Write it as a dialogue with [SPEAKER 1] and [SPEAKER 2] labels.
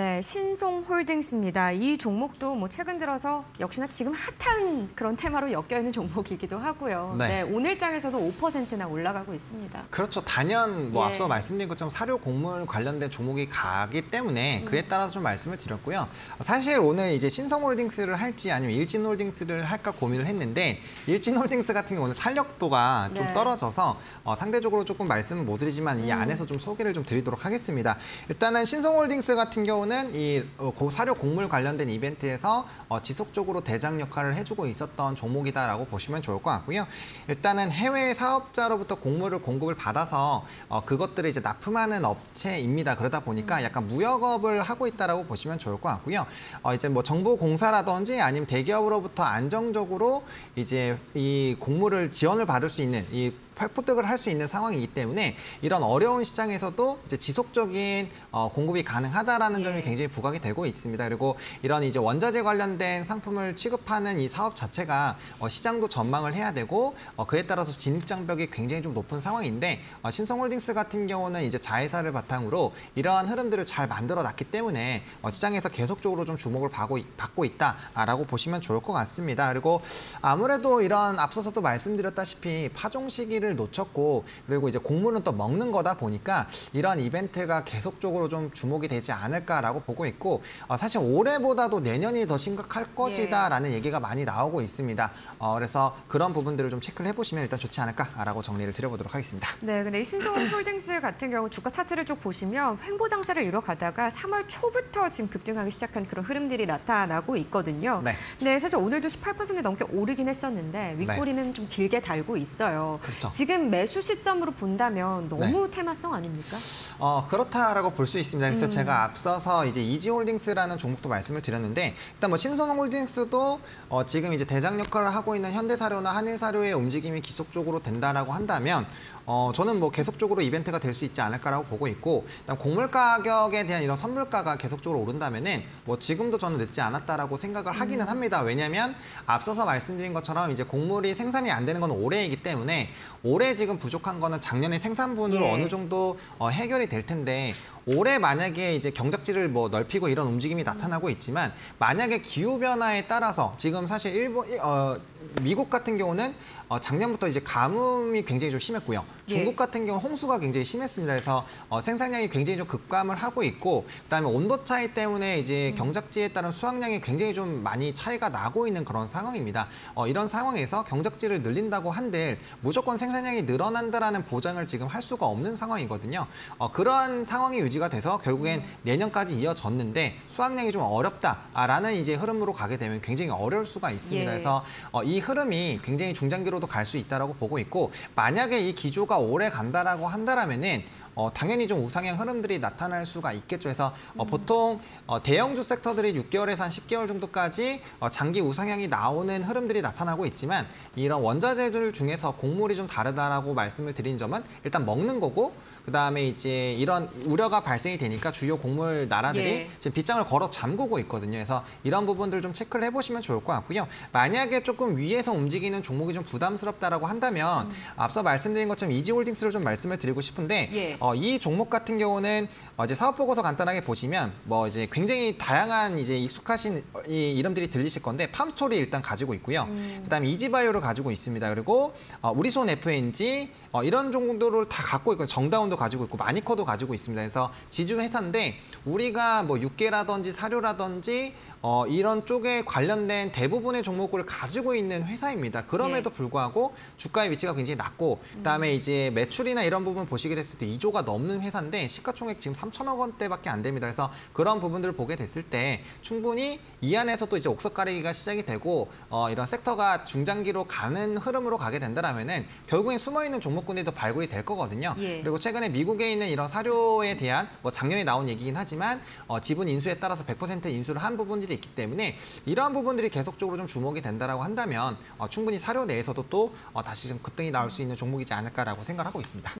[SPEAKER 1] the 네, 신송홀딩스입니다. 이 종목도 뭐 최근 들어서 역시나 지금 핫한 그런 테마로 엮여 있는 종목이기도 하고요.
[SPEAKER 2] 네.
[SPEAKER 1] 네, 오늘장에서도 5%나 올라가고 있습니다.
[SPEAKER 2] 그렇죠. 단연 뭐
[SPEAKER 1] 예.
[SPEAKER 2] 앞서 말씀드린 것처럼 사료 곡물 관련된 종목이 가기 때문에 그에 따라서 좀 말씀을 드렸고요. 사실 오늘 이제 신성홀딩스를 할지 아니면 일진홀딩스를 할까 고민을 했는데 일진홀딩스 같은 경우는 탄력도가 좀
[SPEAKER 1] 네.
[SPEAKER 2] 떨어져서 어, 상대적으로 조금 말씀을 못 드리지만 이 안에서 좀 소개를 좀 드리도록 하겠습니다. 일단은 신성홀딩스 같은 경우는 이 어, 고- 사료 곡물 관련된 이벤트에서 어, 지속적으로 대장 역할을 해주고 있었던 종목이다라고 보시면 좋을 것 같고요. 일단은 해외 사업자로부터 곡물을 공급을 받아서 어, 그것들을 이제 납품하는 업체입니다. 그러다 보니까 약간 무역업을 하고 있다라고 보시면 좋을 것 같고요. 어, 이제 뭐 정부 공사라든지 아니면 대기업으로부터 안정적으로 이제 이 곡물을 지원을 받을 수 있는 이 획득을 할 수 있는 상황이기 때문에 이런 어려운 시장에서도 이제 지속적인 어, 공급이 가능하다라는
[SPEAKER 1] 예.
[SPEAKER 2] 점이 굉장히 부각이 되고 있습니다. 그리고 이런 이제 원자재 관련된 상품을 취급하는 이 사업 자체가 어, 시장도 전망을 해야 되고 어, 그에 따라서 진입 장벽이 굉장히 좀 높은 상황인데 어, 신성홀딩스 같은 경우는 이제 자회사를 바탕으로 이러한 흐름들을 잘 만들어 놨기 때문에 어, 시장에서 계속적으로 좀 주목을 받고, 있- 받고 있다라고 보시면 좋을 것 같습니다. 그리고 아무래도 이런 앞서서도 말씀드렸다시피 파종 시기를 놓쳤고 그리고 이제 곡물은 또 먹는 거다 보니까 이런 이벤트가 계속적으로 좀 주목이 되지 않을까라고 보고 있고 어, 사실 올해보다도 내년이 더 심각할 것이다라는 얘기가 많이 나오고 있습니다. 어, 그래서 그런 부분들을 좀 체크를 해보시면 일단 좋지 않을까라고 정리를 드려보도록 하겠습니다.
[SPEAKER 1] 네, 근데 이 신성홀딩스 같은 경우 주가 차트를 쭉 보시면 횡보 장세를 이뤄가다가 3월 초부터 지금 급등하기 시작한 그런 흐름들이 나타나고 있거든요.
[SPEAKER 2] 네.
[SPEAKER 1] 네, 사실 오늘도 18% 넘게 오르긴 했었는데 윗꼬리는 좀 길게 달고 있어요.
[SPEAKER 2] 그렇죠.
[SPEAKER 1] 지금 매수 시점으로 본다면 너무 테마성 아닙니까?
[SPEAKER 2] 어, 그렇다라고 볼 수 있습니다. 그래서
[SPEAKER 1] 음.
[SPEAKER 2] 제가 앞서서 이제 이지홀딩스라는 종목도 말씀을 드렸는데 일단 뭐 신선홀딩스도 어, 지금 이제 대장 역할을 하고 있는 현대사료나 한일사료의 움직임이 지속적으로 된다라고 한다면 어, 저는 뭐 계속적으로 이벤트가 될 수 있지 않을까라고 보고 있고 일단 곡물 가격에 대한 이런 선물가가 계속적으로 오른다면은 뭐 지금도 저는 늦지 않았다라고 생각을 하기는 합니다. 왜냐하면 앞서서 말씀드린 것처럼 이제 곡물이 생산이 안 되는 건 올해이기 때문에 올해 지금 부족한 거는 작년에 생산분으로
[SPEAKER 1] 예.
[SPEAKER 2] 어느 정도 어, 해결이 될 텐데 올해 만약에 이제 경작지를 뭐 넓히고 이런 움직임이 나타나고 있지만 만약에 기후 변화에 따라서 지금 사실 일본 어, 미국 같은 경우는 어, 작년부터 이제 가뭄이 굉장히 좀 심했고요. 중국
[SPEAKER 1] 예.
[SPEAKER 2] 같은 경우 홍수가 굉장히 심했습니다. 그래서 어, 생산량이 굉장히 좀 급감을 하고 있고 그다음에 온도 차이 때문에 이제 경작지에 따른 수확량이 굉장히 좀 많이 차이가 나고 있는 그런 상황입니다. 어, 이런 상황에서 경작지를 늘린다고 한들 무조건 생산량이 늘어난다라는 보장을 지금 할 수가 없는 상황이거든요. 어, 그러한 상황이 유지가 돼서 결국엔 내년까지 이어졌는데 수확량이 좀 어렵다라는 이제 흐름으로 가게 되면 굉장히 어려울 수가 있습니다.
[SPEAKER 1] 예.
[SPEAKER 2] 그래서 어, 이 흐름이 굉장히 중장기로도 갈 수 있다라고 보고 있고 만약에 이 기조가 오래 간다라고 한다라면은 어, 당연히 좀 우상향 흐름들이 나타날 수가 있겠죠. 그래서 어, 보통 어, 대형주 섹터들이 6개월에서 한 10개월 정도까지 어, 장기 우상향이 나오는 흐름들이 나타나고 있지만 이런 원자재들 중에서 곡물이 좀 다르다라고 말씀을 드린 점은 일단 먹는 거고 그다음에 이제 이런 우려가 발생이 되니까 주요 곡물 나라들이
[SPEAKER 1] 예.
[SPEAKER 2] 지금 빗장을 걸어 잠그고 있거든요. 그래서 이런 부분들 좀 체크를 해보시면 좋을 것 같고요. 만약에 조금 위에서 움직이는 종목이 좀 부담스럽다라고 한다면 앞서 말씀드린 것처럼 이지홀딩스를 좀 말씀을 드리고 싶은데
[SPEAKER 1] 예.
[SPEAKER 2] 어, 이 종목 같은 경우는 어, 이제 사업 보고서 간단하게 보시면 뭐 이제 굉장히 다양한 이제 익숙하신 어, 이 이름들이 들리실 건데 팜스토리 일단 가지고 있고요. 그다음에 이지바이오를 가지고 있습니다. 그리고 어, 우리손 FNG 어, 이런 정도를 다 갖고 있고 정다운도 가지고 있고 마니커도 가지고 있습니다. 그래서 지주 회사인데 우리가 뭐 육계라든지 사료라든지 어, 이런 쪽에 관련된 대부분의 종목을 가지고 있는 회사입니다. 그럼에도 불구하고 주가의 위치가 굉장히 낮고 그다음에 이제 매출이나 이런 부분 보시게 됐을 때 2조 가 넘는 회사인데 시가총액 지금 3천억 원대밖에 안 됩니다. 그래서 그런 부분들을 보게 됐을 때 충분히 이 안에서도 이제 옥석 가리기가 시작이 되고 어, 이런 섹터가 중장기로 가는 흐름으로 가게 된다라면은 결국엔 숨어 있는 종목군이 더 발굴이 될 거거든요.
[SPEAKER 1] 예.
[SPEAKER 2] 그리고 최근에 미국에 있는 이런 사료에 대한 뭐 작년에 나온 얘기긴 하지만 어, 지분 인수에 따라서 100% 인수를 한 부분들이 있기 때문에 이러한 부분들이 계속적으로 좀 주목이 된다라고 한다면 어, 충분히 사료 내에서도 또 어, 다시 좀 급등이 나올 수 있는 종목이지 않을까라고 생각하고 있습니다.